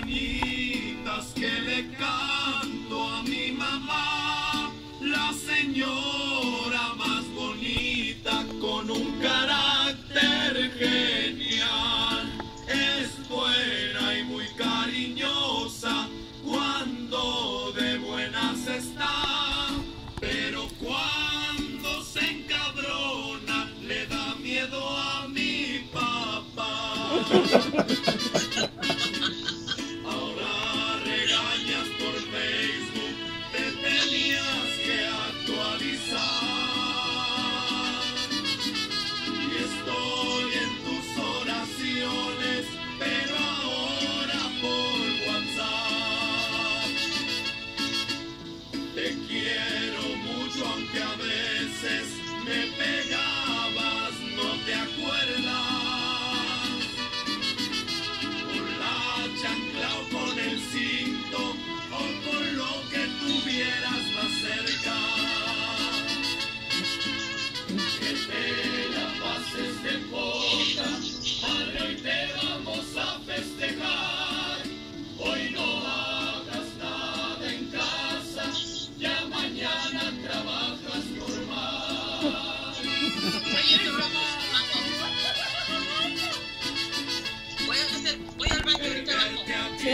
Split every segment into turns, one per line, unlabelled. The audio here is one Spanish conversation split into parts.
mañanitas que le canto a mi mamá, la señora más bonita con un carácter genial. Es buena y muy cariñosa cuando de buenas está, pero cuando se encabrona le da miedo a mi papá.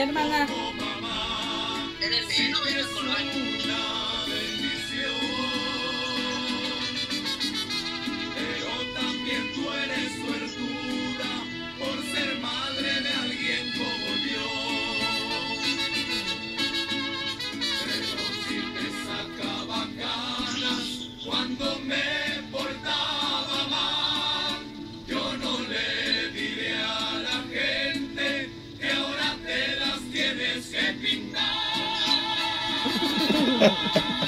hermana. En
el medio, no vayas con
Yeah.